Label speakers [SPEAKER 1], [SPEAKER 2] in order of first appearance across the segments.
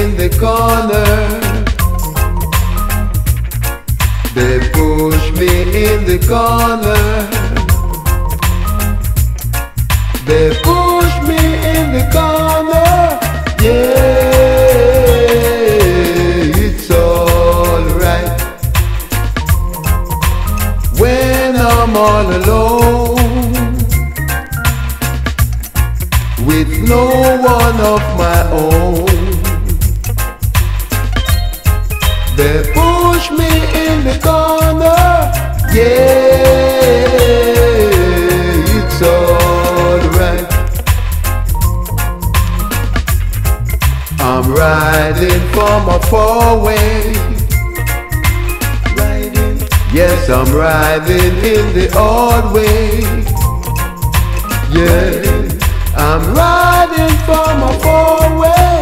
[SPEAKER 1] in the corner. They push me in the corner. They push me in the corner. Yeah, it's alright. When I'm all alone with no one of my own. Yeah, it's alright. I'm riding from a four-way. Riding, yes, I'm riding in the odd way. Yeah, I'm riding from a four-way.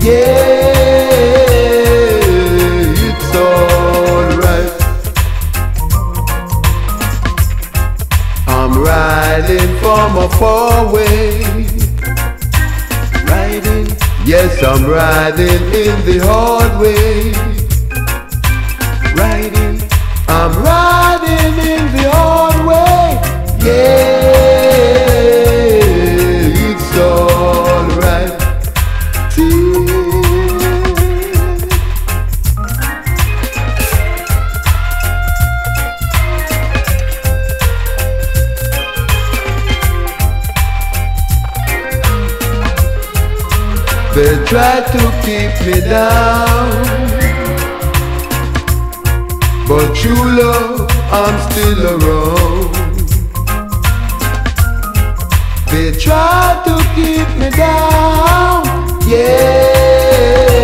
[SPEAKER 1] Yeah, riding from a four-way. Riding, yes, I'm riding in the hard way. Riding, I'm riding try to keep me down, but true love, I'm still around. They try to keep me down, yeah,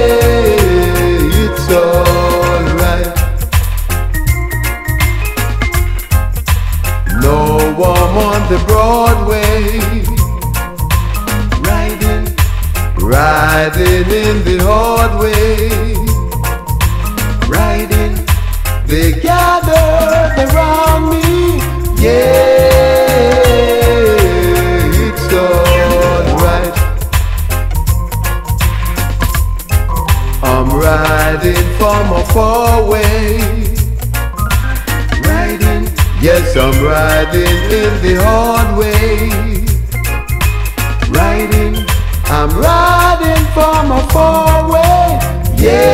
[SPEAKER 1] riding in the hard way, riding. They gathered around me, yeah, it's alright. I'm riding from a far way, riding. Yes, I'm riding in the hard way, riding. I'm riding from a far way, yeah,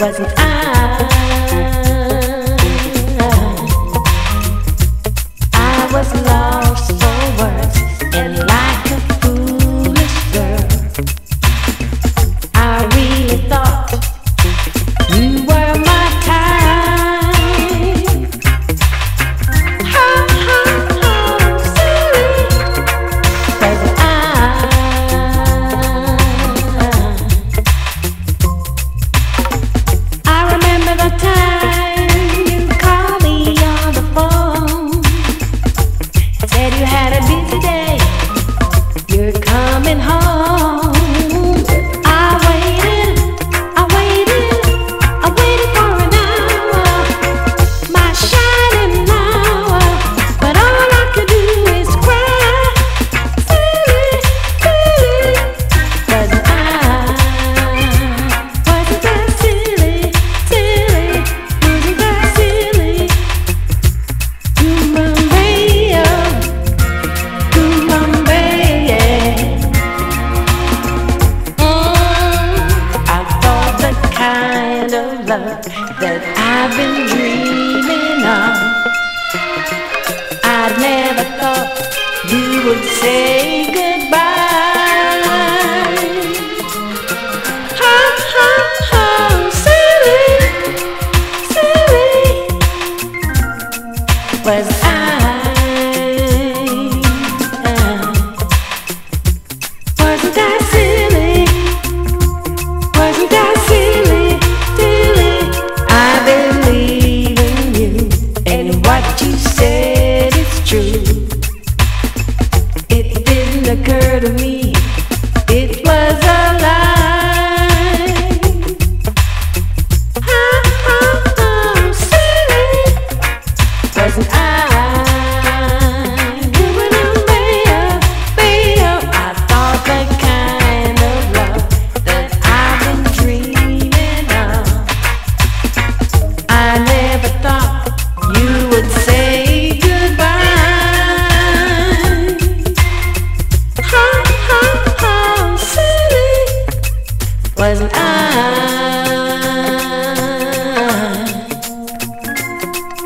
[SPEAKER 2] wasn't I? I would say goodbye. Ha ha ha, silly, silly. Was I?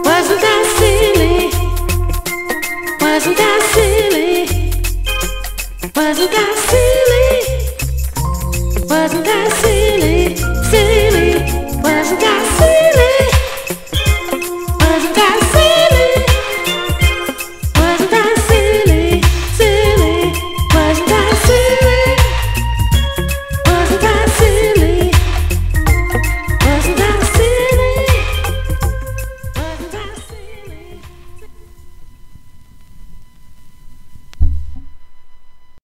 [SPEAKER 2] Wasn't that silly? Wasn't that silly? Wasn't that silly? Wasn't that silly?